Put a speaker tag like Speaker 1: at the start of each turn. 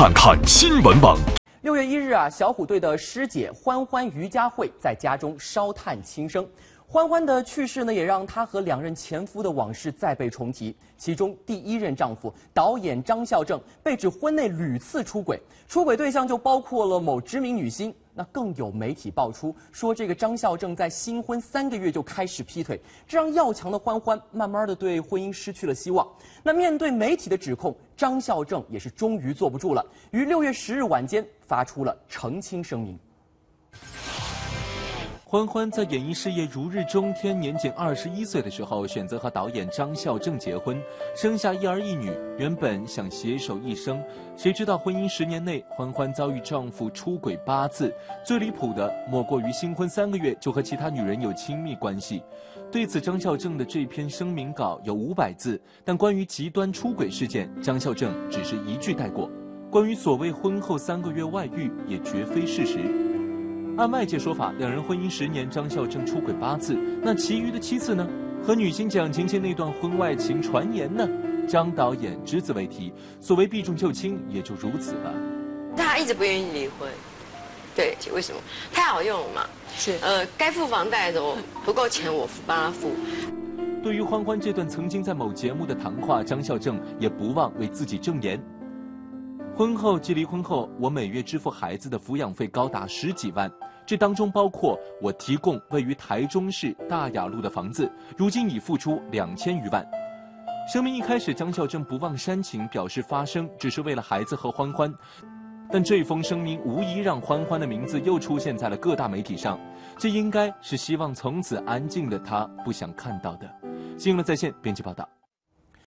Speaker 1: 看看新闻网。
Speaker 2: 六月一日啊，小虎队的师姐欢欢于佳慧在家中烧炭轻生。欢欢的去世呢，也让她和两任前夫的往事再被重提。其中第一任丈夫导演张孝正被指婚内屡次出轨，出轨对象就包括了某知名女星。那更有媒体爆出说，这个张孝正在新婚三个月就开始劈腿，这让要强的欢欢慢慢的对婚姻失去了希望。那面对媒体的指控，张孝正也是终于坐不住了，于六月十日晚间发出了澄清声明。
Speaker 3: 欢欢在演艺事业如日中天，年仅二十一岁的时候，选择和导演张孝正结婚，生下一儿一女。原本想携手一生，谁知道婚姻十年内，欢欢遭遇丈夫出轨八次，最离谱的莫过于新婚三个月就和其他女人有亲密关系。对此，张孝正的这篇声明稿有五百字，但关于极端出轨事件，张孝正只是一句带过。关于所谓婚后三个月外遇，也绝非事实。按外界说法，两人婚姻十年，张孝正出轨八次，那其余的七次呢？和女星蒋勤勤那段婚外情传言呢？张导演只字未提，所谓避重就轻也就如此了。
Speaker 4: 他一直不愿意离婚，对，为什么？太好用了嘛。
Speaker 5: 是，
Speaker 4: 呃，该付房贷的我不够钱，我付帮他付。
Speaker 3: 对于欢欢这段曾经在某节目的谈话，张孝正也不忘为自己证言。婚后及离婚后，我每月支付孩子的抚养费高达十几万，这当中包括我提供位于台中市大雅路的房子，如今已付出两千余万。声明一开始，张孝正不忘煽情，表示发声只是为了孩子和欢欢，但这封声明无疑让欢欢的名字又出现在了各大媒体上，这应该是希望从此安静的他不想看到的。新闻在线编辑报道。